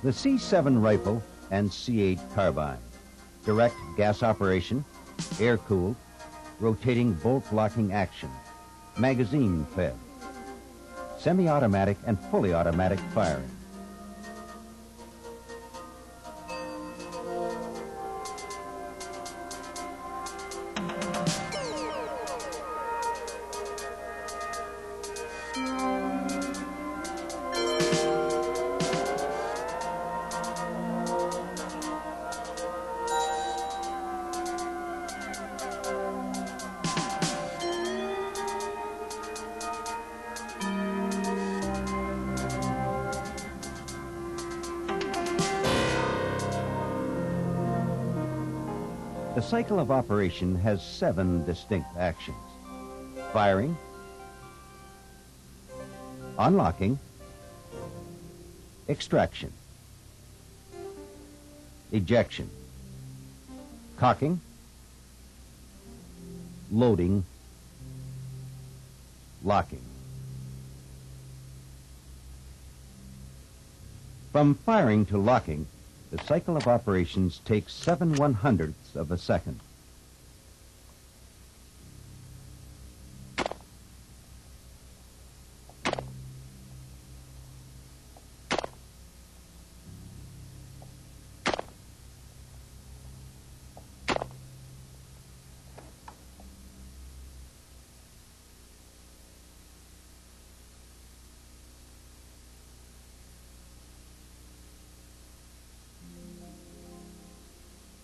The C7 rifle and C8 carbine. Direct gas operation, air-cooled, rotating bolt-locking action, magazine-fed, semi-automatic and fully automatic firing. Cycle of operation has seven distinct actions. Firing, unlocking, extraction, ejection, cocking, loading, locking. From firing to locking, the cycle of operations takes seven one hundredths of a second.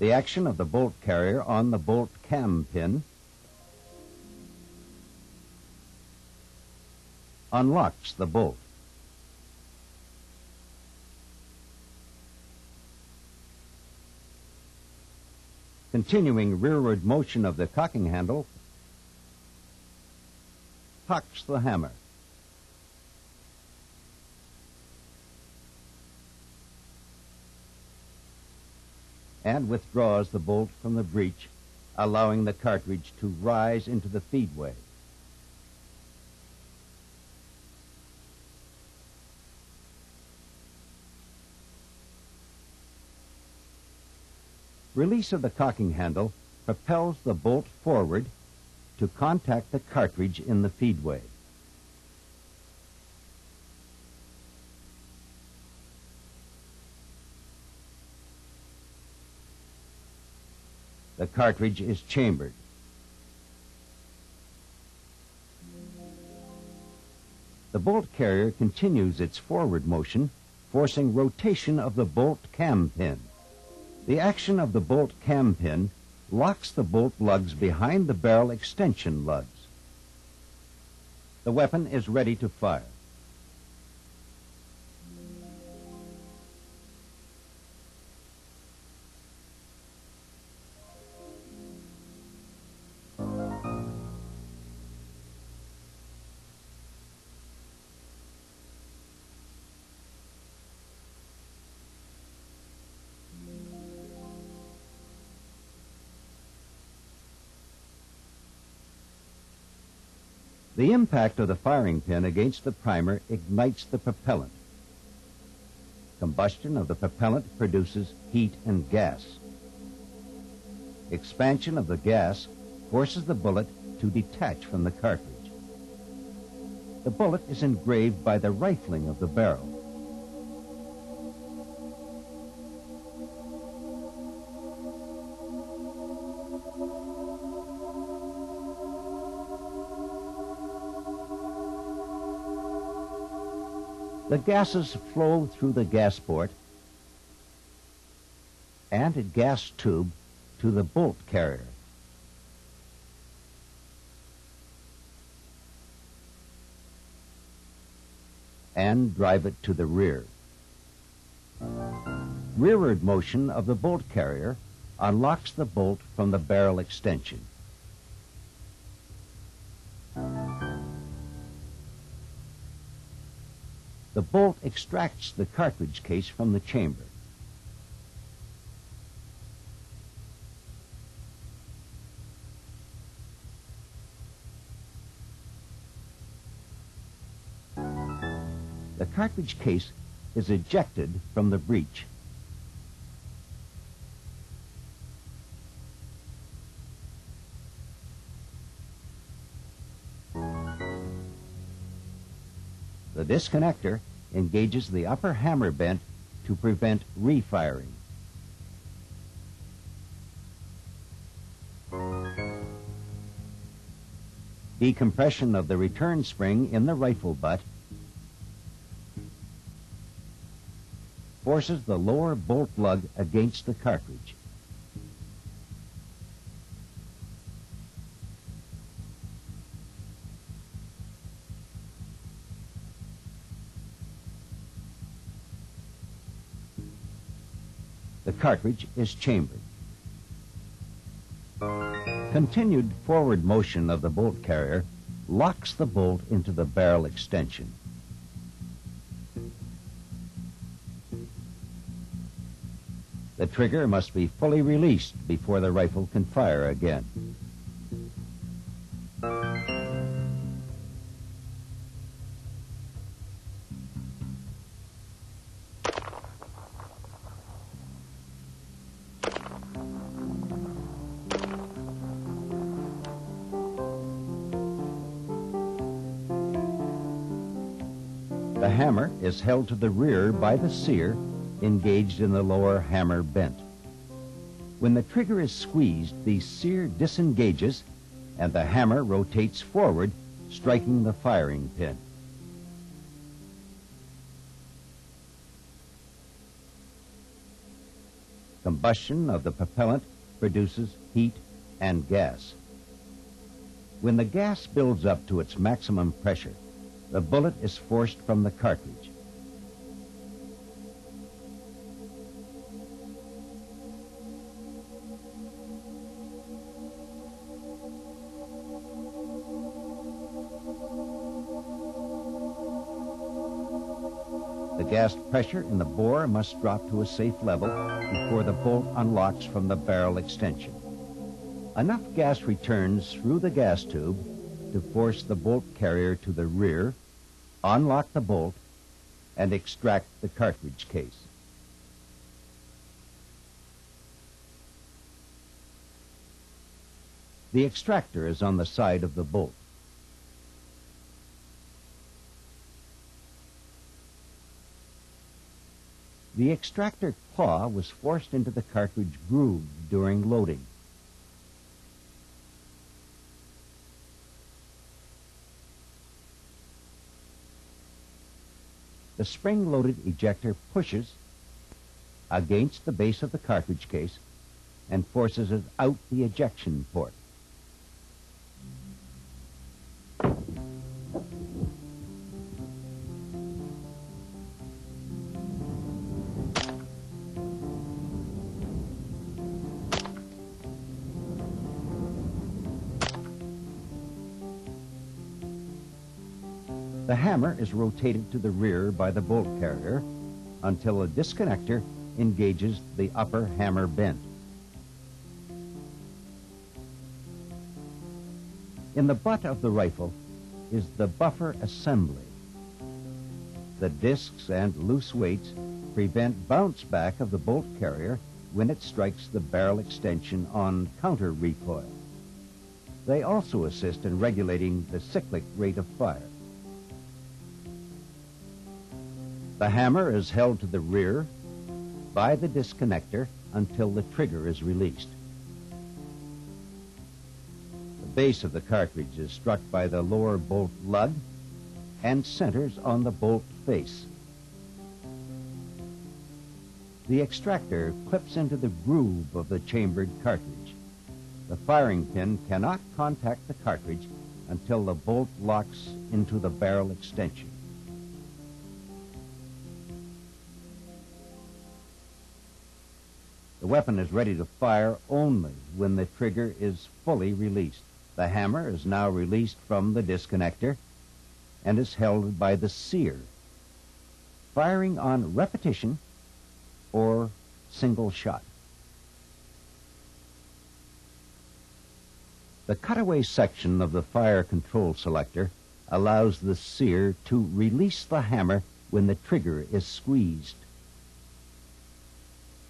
The action of the bolt carrier on the bolt cam pin unlocks the bolt. Continuing rearward motion of the cocking handle cocks the hammer. And withdraws the bolt from the breech, allowing the cartridge to rise into the feedway. Release of the cocking handle propels the bolt forward to contact the cartridge in the feedway. The cartridge is chambered. The bolt carrier continues its forward motion, forcing rotation of the bolt cam pin. The action of the bolt cam pin locks the bolt lugs behind the barrel extension lugs. The weapon is ready to fire. The impact of the firing pin against the primer ignites the propellant. Combustion of the propellant produces heat and gas. Expansion of the gas forces the bullet to detach from the cartridge. The bullet is engraved by the rifling of the barrel. The gases flow through the gas port and a gas tube to the bolt carrier. and drive it to the rear. Rearward motion of the bolt carrier unlocks the bolt from the barrel extension. The bolt extracts the cartridge case from the chamber. The cartridge case is ejected from the breech. The disconnector engages the upper hammer bent to prevent refiring. Decompression of the return spring in the rifle butt forces the lower bolt lug against the cartridge. Cartridge is chambered. Continued forward motion of the bolt carrier locks the bolt into the barrel extension. The trigger must be fully released before the rifle can fire again. The hammer is held to the rear by the sear engaged in the lower hammer bent. When the trigger is squeezed, the sear disengages and the hammer rotates forward, striking the firing pin. Combustion of the propellant produces heat and gas. When the gas builds up to its maximum pressure, the bullet is forced from the cartridge. The gas pressure in the bore must drop to a safe level before the bolt unlocks from the barrel extension. Enough gas returns through the gas tube to force the bolt carrier to the rear, unlock the bolt, and extract the cartridge case. The extractor is on the side of the bolt. The extractor claw was forced into the cartridge groove during loading. The spring-loaded ejector pushes against the base of the cartridge case and forces it out the ejection port. The hammer is rotated to the rear by the bolt carrier until a disconnector engages the upper hammer bent. In the butt of the rifle is the buffer assembly. The discs and loose weights prevent bounce back of the bolt carrier when it strikes the barrel extension on counter recoil. They also assist in regulating the cyclic rate of fire. The hammer is held to the rear by the disconnector until the trigger is released. The base of the cartridge is struck by the lower bolt lug and centers on the bolt face. The extractor clips into the groove of the chambered cartridge. The firing pin cannot contact the cartridge until the bolt locks into the barrel extension. The weapon is ready to fire only when the trigger is fully released. The hammer is now released from the disconnector and is held by the sear. Firing on repetition or single shot. The cutaway section of the fire control selector allows the sear to release the hammer when the trigger is squeezed.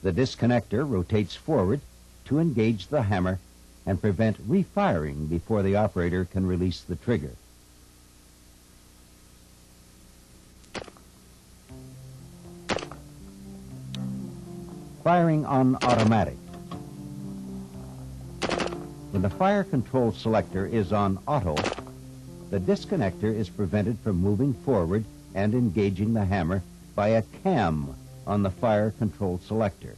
The disconnector rotates forward to engage the hammer and prevent refiring before the operator can release the trigger. Firing on automatic. When the fire control selector is on auto, the disconnector is prevented from moving forward and engaging the hammer by a cam on the fire control selector.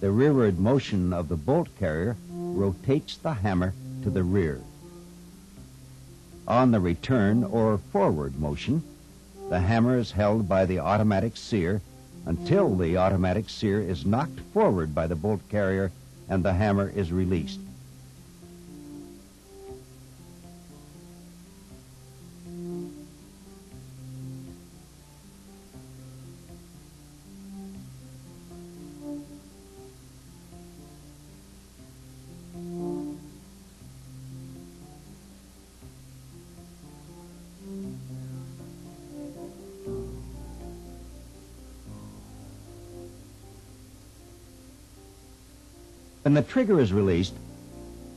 The rearward motion of the bolt carrier rotates the hammer to the rear. On the return or forward motion, the hammer is held by the automatic sear until the automatic sear is knocked forward by the bolt carrier and the hammer is released. When the trigger is released,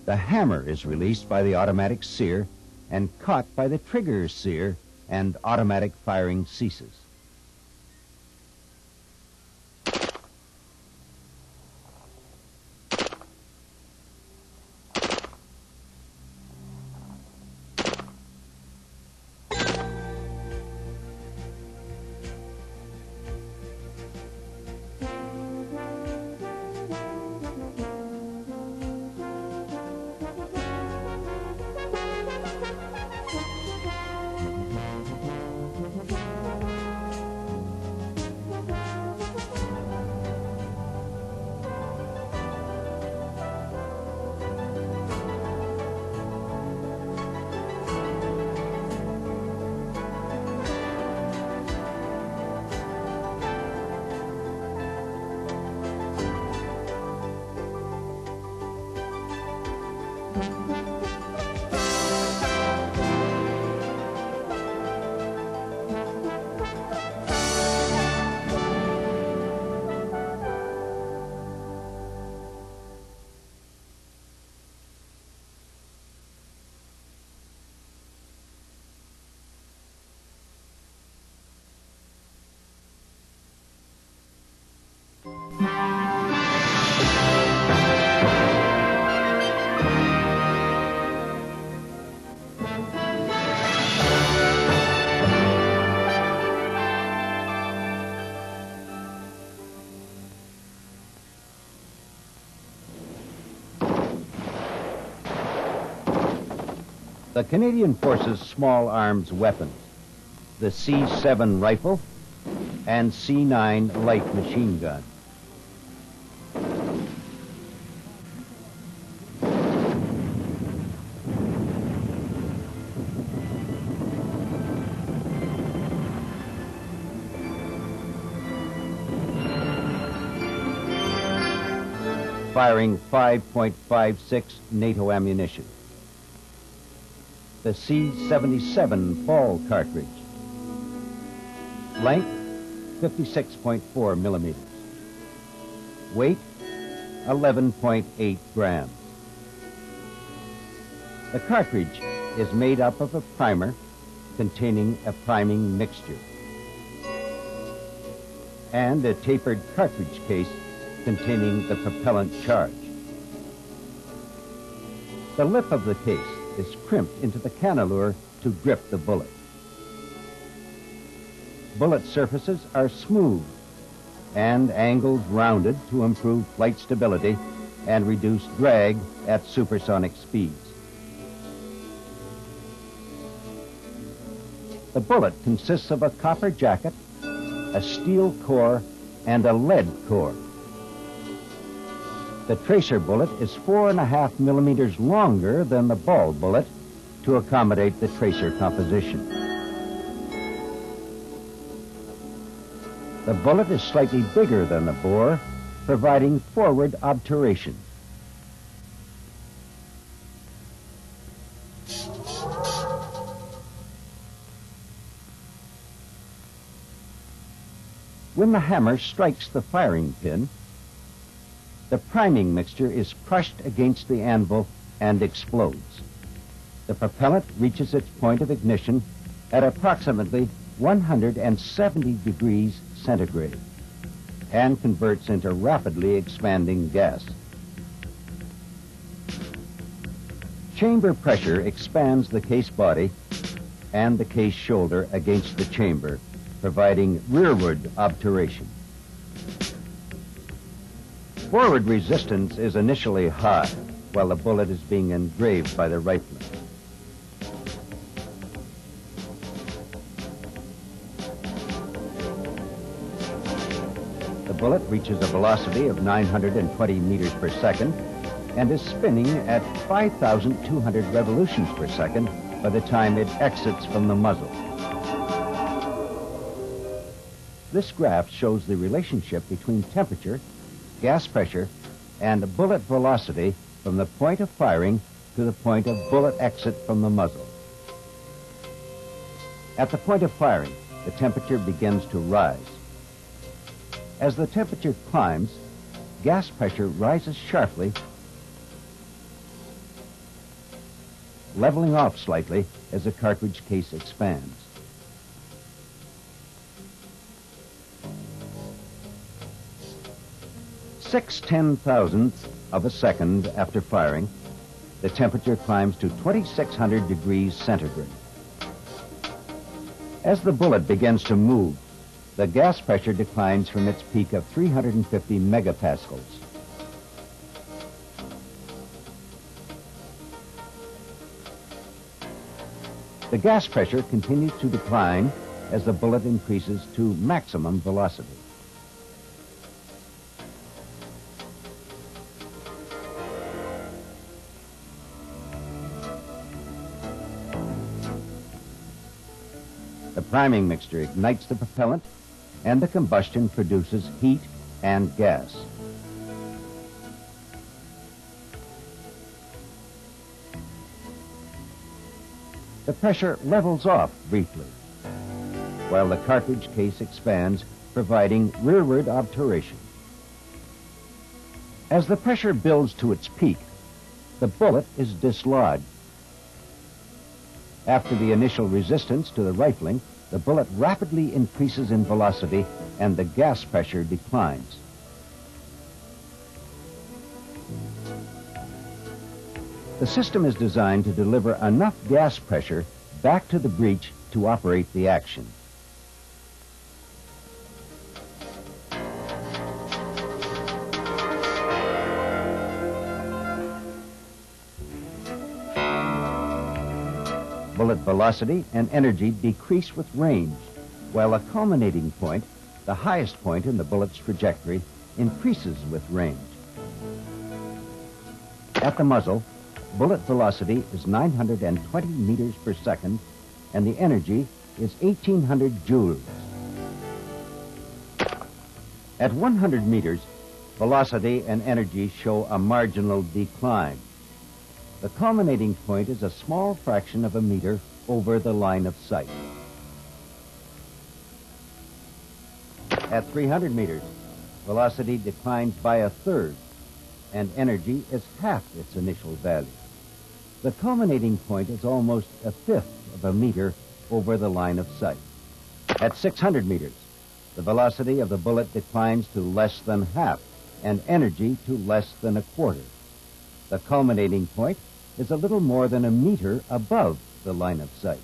the hammer is released by the automatic sear and caught by the trigger sear and automatic firing ceases. The Canadian Forces small arms weapons, the C-7 rifle and C-9 light machine gun. Firing 5.56 NATO ammunition the C-77 ball cartridge. Length, 56.4 millimeters. Weight, 11.8 grams. The cartridge is made up of a primer containing a priming mixture and a tapered cartridge case containing the propellant charge. The lip of the case is crimped into the cannelure to grip the bullet. Bullet surfaces are smooth and angles rounded to improve flight stability and reduce drag at supersonic speeds. The bullet consists of a copper jacket, a steel core, and a lead core. The tracer bullet is four and a half millimeters longer than the ball bullet to accommodate the tracer composition. The bullet is slightly bigger than the bore, providing forward obturation. When the hammer strikes the firing pin, the priming mixture is crushed against the anvil and explodes. The propellant reaches its point of ignition at approximately 170 degrees centigrade and converts into rapidly expanding gas. Chamber pressure expands the case body and the case shoulder against the chamber, providing rearward obturation. Forward resistance is initially high while the bullet is being engraved by the rifling. The bullet reaches a velocity of 920 meters per second and is spinning at 5,200 revolutions per second by the time it exits from the muzzle. This graph shows the relationship between temperature, gas pressure, and bullet velocity from the point of firing to the point of bullet exit from the muzzle. At the point of firing, the temperature begins to rise. As the temperature climbs, gas pressure rises sharply, leveling off slightly as the cartridge case expands. Six ten thousandths of a second after firing, the temperature climbs to 2600 degrees centigrade. As the bullet begins to move, the gas pressure declines from its peak of 350 megapascals. The gas pressure continues to decline as the bullet increases to maximum velocity. Priming mixture ignites the propellant and the combustion produces heat and gas. The pressure levels off briefly, while the cartridge case expands, providing rearward obturation. As the pressure builds to its peak, the bullet is dislodged. After the initial resistance to the rifling, the bullet rapidly increases in velocity and the gas pressure declines. The system is designed to deliver enough gas pressure back to the breech to operate the action. Bullet velocity and energy decrease with range, while a culminating point, the highest point in the bullet's trajectory, increases with range. At the muzzle, bullet velocity is 920 meters per second, and the energy is 1800 joules. At 100 meters, velocity and energy show a marginal decline. The culminating point is a small fraction of a meter over the line of sight. At 300 meters, velocity declines by a third, and energy is half its initial value. The culminating point is almost a fifth of a meter over the line of sight. At 600 meters, the velocity of the bullet declines to less than half, and energy to less than a quarter. The culminating point is a little more than a meter above the line of sight.